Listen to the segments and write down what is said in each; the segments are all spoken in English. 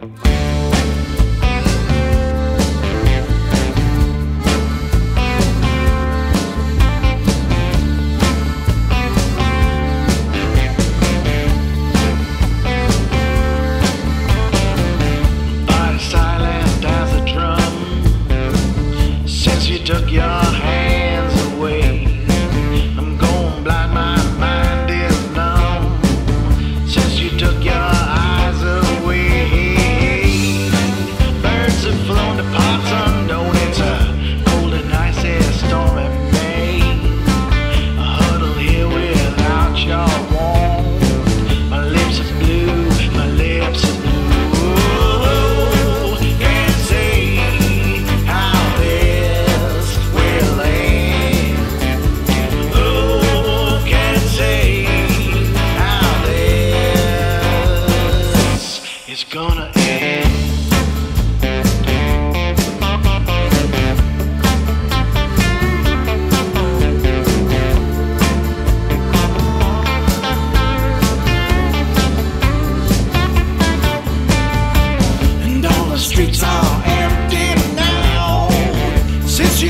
Body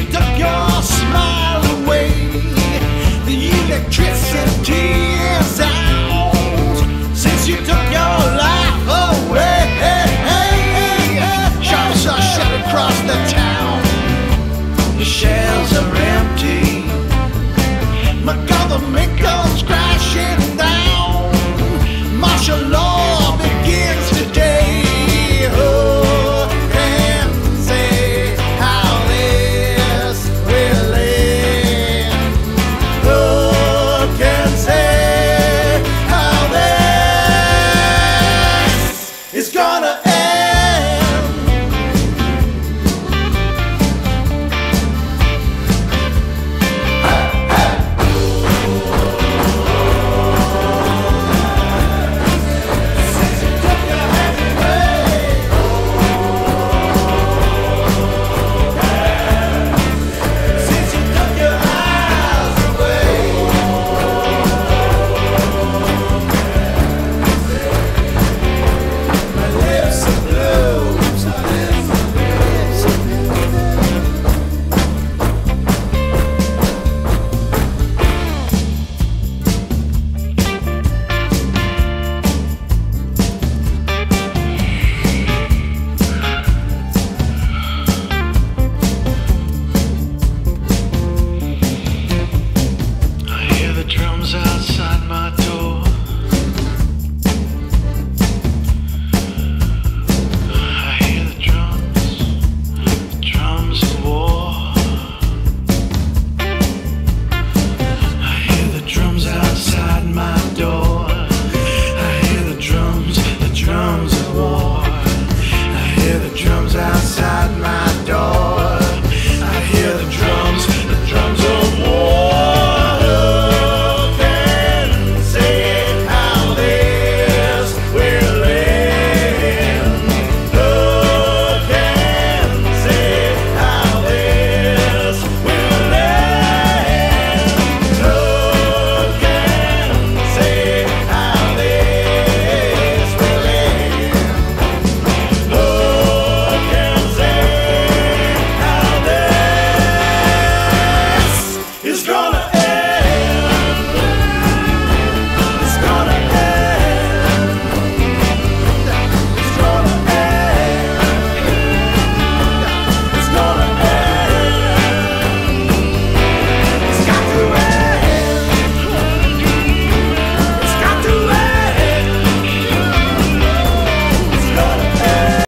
be done.